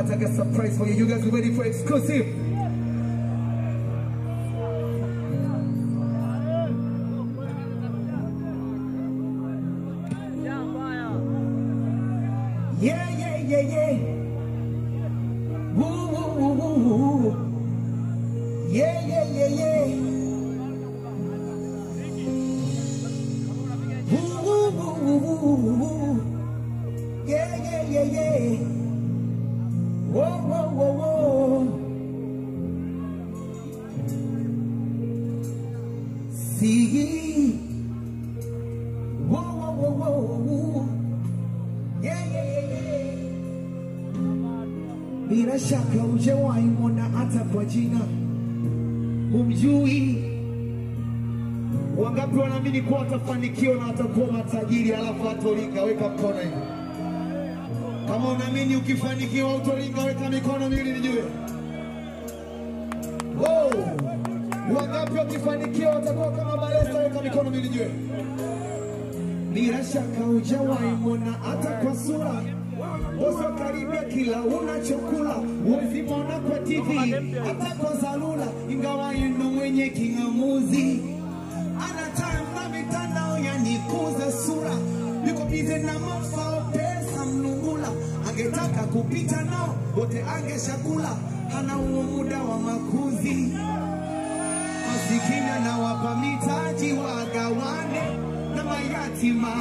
But I got surprise for you. You guys ready for exclusive? Yeah, yeah, yeah, yeah. Woo, woo, woo, woo, woo. Yeah, yeah, yeah, yeah. Woo, woo, woo, woo, woo, woo. Yeah, yeah, yeah, yeah. Whoa, whoa, whoa, whoa. See. Whoa, whoa, whoa, whoa. Yeah, yeah, yeah, yeah. Shaka hata kwa jina, humjui. Wangapi wanaamini kuwa atafanikiwa na atakuwa matajiri, alafu atolika? Weka mkono hivi. Kama unaamini ukifanikiwa utolinga, weka mikono miwili nijue. Wow. Wangapi wakifanikiwa watakuwa kama Balesa? Weka mikono miwili nijue. Bila shaka hujawahi mwona hata kwa sura Uso karibia kila unachokula Huwezi mwona kwa TV hata kwa salula Ingawa yendo mwenye king'amuzi Ana time na mitandao yanikuza sura Yuko bize na mafao Angetaka kupita nao wote angeshakula Hana huo muda wa makuzi masikini anawapa mitaji wagawane na mayatima.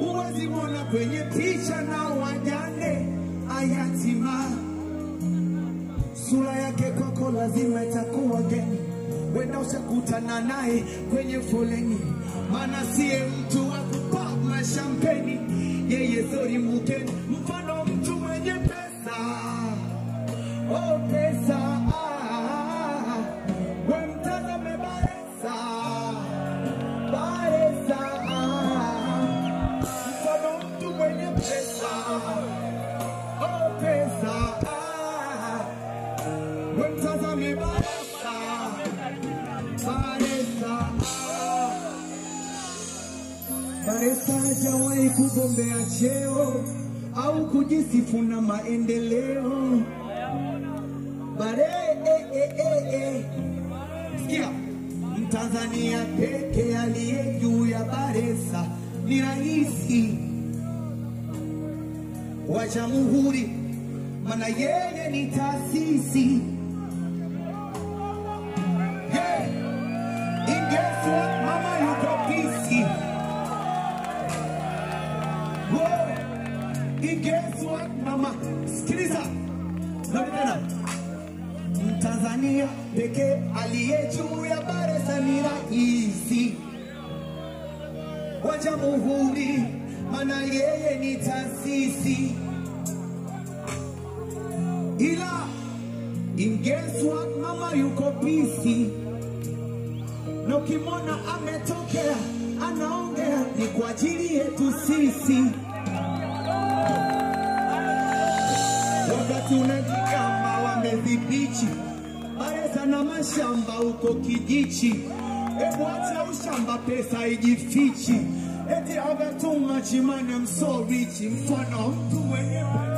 Huwezi mwona kwenye picha na wajane ayatima. Sura yake kwako lazima itakuwa geni, wenda ushakutana naye kwenye foleni, mana siye mtu wa kupop mashampeni, mukeni, mfano pesa. Oh, pesa. Ah, we mtazame Baresa, Baresa. Ah, pesa. Oh, pesa. Baresa kugombea cheo au kujisifu na maendeleo. Bare eh, eh, eh, eh. Sikia, Mtanzania peke aliye juu ya Baresa ni rahisi wa jamhuri, maana yeye ni taasisi jamhuri, maana yeye ni taasisi. Ila in guess what? Mama yuko pisi na ukimwona ametokea anaongea ni kwa ajili yetu sisi. Wakati unajikama wamedhibiti na mashamba huko kijichi, ebu acha ushamba, pesa ijifichi. Let the other too much, man, I'm so rich in fun. I'm doing it.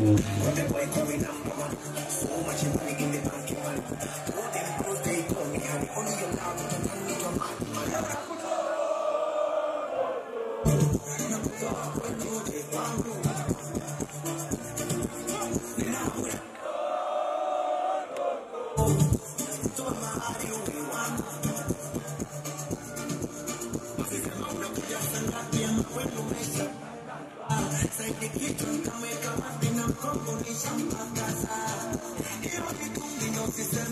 Mm. So much money in the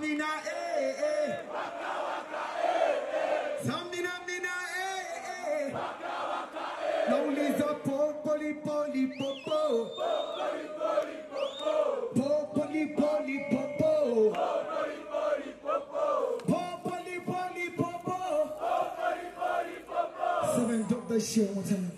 mina eh eh. Waka waka eh eh. Samina mina eh eh. Waka waka eh. Nauliza po poli poli popo. Po poli poli popo. Po poli poli popo. Po poli poli popo. Po poli poli popo. Po poli poli popo. Seven, drop that shit one time.